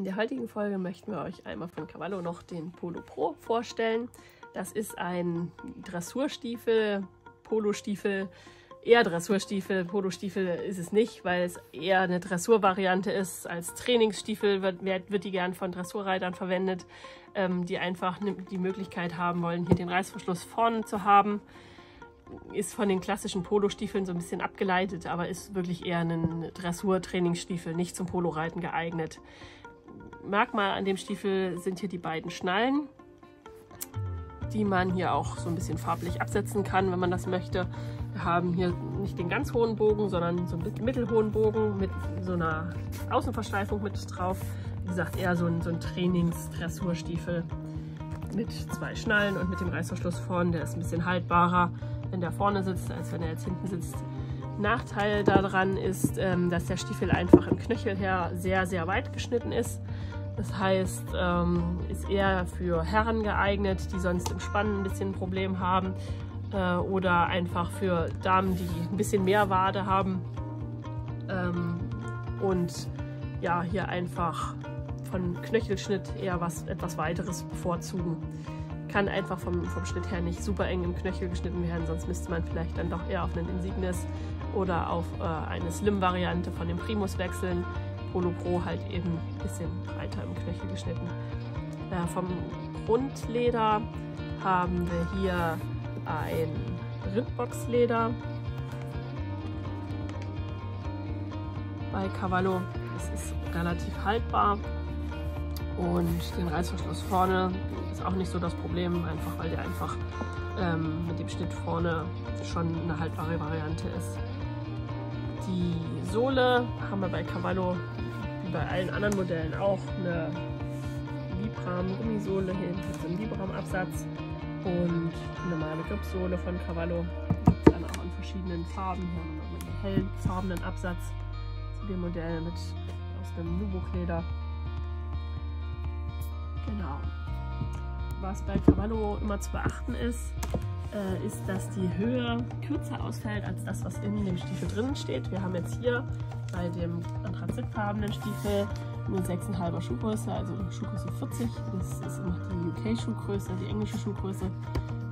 In der heutigen Folge möchten wir euch einmal von Cavallo noch den Polo Pro vorstellen. Das ist ein Dressurstiefel, Polostiefel, eher Dressurstiefel. Polostiefel ist es nicht, weil es eher eine Dressurvariante ist. Als Trainingsstiefel wird, wird die gern von Dressurreitern verwendet, ähm, die einfach die Möglichkeit haben wollen, hier den Reißverschluss vorne zu haben. Ist von den klassischen Polostiefeln so ein bisschen abgeleitet, aber ist wirklich eher ein Dressur-Trainingsstiefel, nicht zum Poloreiten geeignet. Merkmal an dem Stiefel sind hier die beiden Schnallen, die man hier auch so ein bisschen farblich absetzen kann, wenn man das möchte. Wir haben hier nicht den ganz hohen Bogen, sondern so einen mittelhohen Bogen mit so einer Außenversteifung mit drauf. Wie gesagt, eher so ein, so ein Trainings-Dressurstiefel mit zwei Schnallen und mit dem Reißverschluss vorne. Der ist ein bisschen haltbarer, wenn der vorne sitzt, als wenn er jetzt hinten sitzt. Nachteil daran ist, ähm, dass der Stiefel einfach im Knöchel her sehr, sehr weit geschnitten ist. Das heißt, ähm, ist eher für Herren geeignet, die sonst im Spannen ein bisschen ein Problem haben äh, oder einfach für Damen, die ein bisschen mehr Wade haben ähm, und ja, hier einfach von Knöchelschnitt eher was etwas weiteres bevorzugen. Kann einfach vom, vom Schnitt her nicht super eng im Knöchel geschnitten werden, sonst müsste man vielleicht dann doch eher auf einen Insignis oder auf äh, eine Slim-Variante von dem Primus wechseln. Polo Pro halt eben ein bisschen breiter im Knöchel geschnitten. Äh, vom Grundleder haben wir hier ein Rindboxleder bei Cavallo. Es ist relativ haltbar und den Reißverschluss vorne ist auch nicht so das Problem, einfach weil der einfach ähm, mit dem Schnitt vorne schon eine haltbare Variante ist. Die Sohle haben wir bei Cavallo wie bei allen anderen Modellen auch eine Vibram-Gummisohle hier mit so einem Vibram-Absatz und eine normale Gripsohle von Cavallo. Dann auch in verschiedenen Farben. Hier haben wir einen hellfarbenen Absatz zu dem Modell mit aus dem Nubuchleder. Genau. Was bei Cavallo immer zu beachten ist, äh, ist, dass die Höhe kürzer ausfällt als das, was in dem Stiefel drinnen steht. Wir haben jetzt hier bei dem anthrazitfarbenen Stiefel eine 6,5er Schuhgröße, also Schuhgröße 40. Das ist immer die UK-Schuhgröße, die englische Schuhgröße.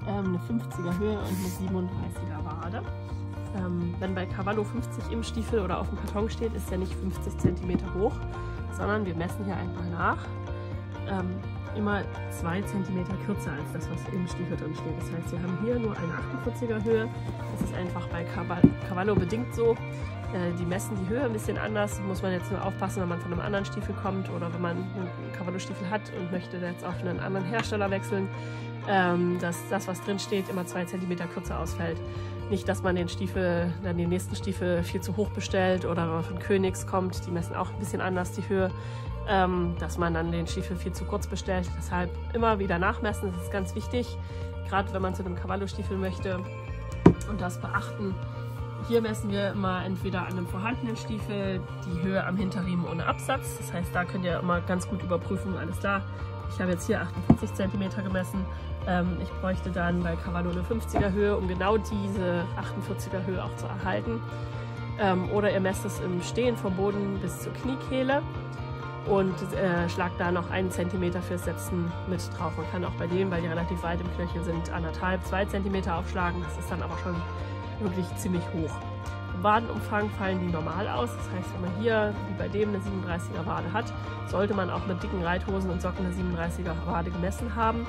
Ähm, eine 50er Höhe und eine 37er Wade. Ähm, wenn bei Cavallo 50 im Stiefel oder auf dem Karton steht, ist er nicht 50 cm hoch, sondern wir messen hier einfach nach. Ähm, immer 2 cm kürzer als das, was im Stiefel drin steht. Das heißt, wir haben hier nur eine 48er Höhe. Das ist einfach bei Cavallo bedingt so. Äh, die messen die Höhe ein bisschen anders. Muss man jetzt nur aufpassen, wenn man von einem anderen Stiefel kommt oder wenn man einen Cavallo-Stiefel hat und möchte jetzt auf einen anderen Hersteller wechseln, ähm, dass das, was drin steht, immer zwei Zentimeter kürzer ausfällt. Nicht, dass man den Stiefel, dann den nächsten Stiefel viel zu hoch bestellt oder wenn man von Königs kommt, die messen auch ein bisschen anders die Höhe, ähm, dass man dann den Stiefel viel zu kurz bestellt. Deshalb immer wieder nachmessen, das ist ganz wichtig, gerade wenn man zu einem Cavallo-Stiefel möchte und das beachten. Hier messen wir immer entweder an einem vorhandenen Stiefel die Höhe am Hinterriemen ohne Absatz. Das heißt, da könnt ihr immer ganz gut überprüfen, alles klar. Ich habe jetzt hier 48 cm gemessen. Ähm, ich bräuchte dann bei Cavallo eine 50er Höhe, um genau diese 48er Höhe auch zu erhalten. Ähm, oder ihr messt es im Stehen vom Boden bis zur Kniekehle und äh, schlagt da noch einen Zentimeter fürs Setzen mit drauf. Man kann auch bei denen, weil die relativ weit im Knöchel sind, anderthalb, zwei Zentimeter aufschlagen. Das ist dann aber schon wirklich ziemlich hoch. Wadenumfang fallen die normal aus. Das heißt, wenn man hier wie bei dem eine 37er Wade hat, sollte man auch mit dicken Reithosen und Socken eine 37er Wade gemessen haben.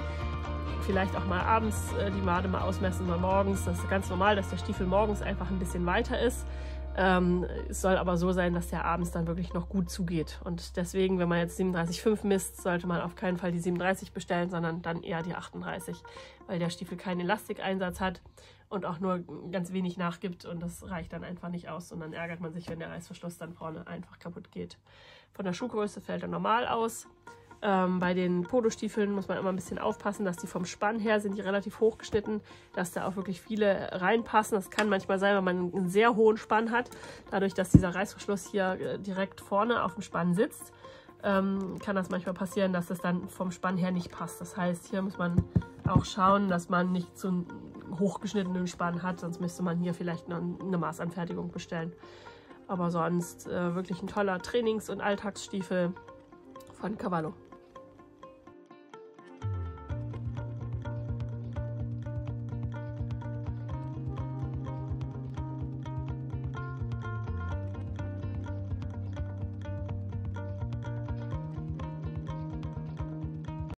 Vielleicht auch mal abends äh, die Wade mal ausmessen, mal morgens. Das ist ganz normal, dass der Stiefel morgens einfach ein bisschen weiter ist. Ähm, es soll aber so sein, dass der abends dann wirklich noch gut zugeht. Und deswegen, wenn man jetzt 37,5 misst, sollte man auf keinen Fall die 37 bestellen, sondern dann eher die 38, weil der Stiefel keinen Elastikeinsatz hat und auch nur ganz wenig nachgibt und das reicht dann einfach nicht aus und dann ärgert man sich, wenn der Reißverschluss dann vorne einfach kaputt geht. Von der Schuhgröße fällt er normal aus. Ähm, bei den Polostiefeln muss man immer ein bisschen aufpassen, dass die vom Spann her sind die relativ hoch geschnitten, dass da auch wirklich viele reinpassen. Das kann manchmal sein, wenn man einen sehr hohen Spann hat. Dadurch, dass dieser Reißverschluss hier äh, direkt vorne auf dem Spann sitzt, ähm, kann das manchmal passieren, dass es dann vom Spann her nicht passt. Das heißt, hier muss man auch schauen, dass man nicht so einen hochgeschnittenen Spann hat, sonst müsste man hier vielleicht noch eine Maßanfertigung bestellen. Aber sonst äh, wirklich ein toller Trainings- und Alltagsstiefel von Cavallo.